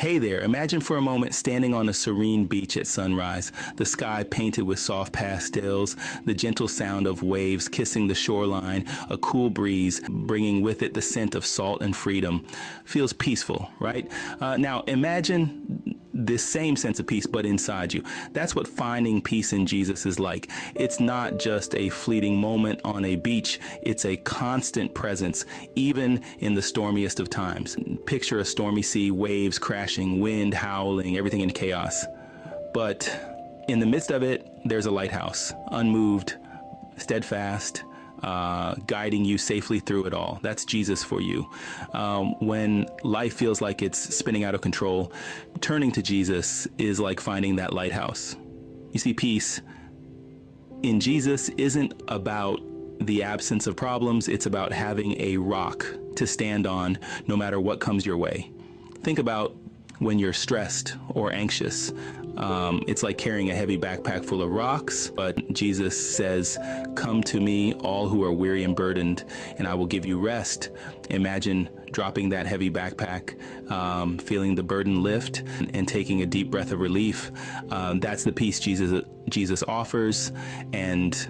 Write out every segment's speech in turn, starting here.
Hey there, imagine for a moment standing on a serene beach at sunrise, the sky painted with soft pastels, the gentle sound of waves kissing the shoreline, a cool breeze bringing with it the scent of salt and freedom. Feels peaceful, right? Uh, now imagine this same sense of peace, but inside you. That's what finding peace in Jesus is like. It's not just a fleeting moment on a beach, it's a constant presence, even in the stormiest of times. Picture a stormy sea, waves crashing, wind howling, everything in chaos. But in the midst of it, there's a lighthouse, unmoved, steadfast, uh, guiding you safely through it all. That's Jesus for you. Um, when life feels like it's spinning out of control, turning to Jesus is like finding that lighthouse. You see, peace in Jesus isn't about the absence of problems, it's about having a rock to stand on no matter what comes your way. Think about when you're stressed or anxious. Um, it's like carrying a heavy backpack full of rocks, but Jesus says, Come to me, all who are weary and burdened, and I will give you rest. Imagine dropping that heavy backpack, um, feeling the burden lift, and, and, taking a deep breath of relief. Um, that's the peace Jesus Jesus offers, and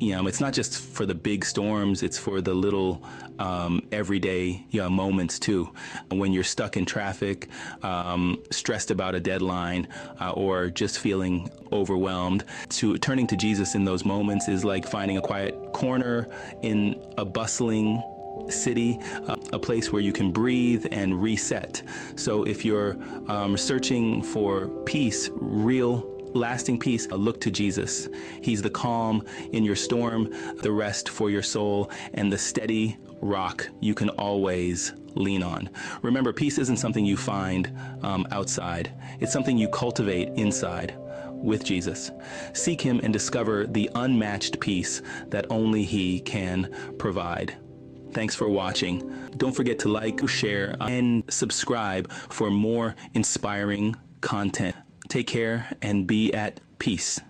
you know, it's not just for the big storms, it's for the little um, everyday you know, moments too. When you're stuck in traffic, um, stressed about a deadline, uh, or just feeling overwhelmed, to turning to Jesus in those moments is like finding a quiet corner in a bustling city, uh, a place where you can breathe and reset. So if you're um, searching for peace, real lasting peace, look to Jesus. He's the calm in your storm, the rest for your soul, and the steady rock you can always lean on. Remember, peace isn't something you find um, outside, it's something you cultivate inside with Jesus. Seek Him and discover the unmatched peace that only He can provide. Thanks for watching. Don't forget to like, share, and subscribe for more inspiring content. Take care and be at peace.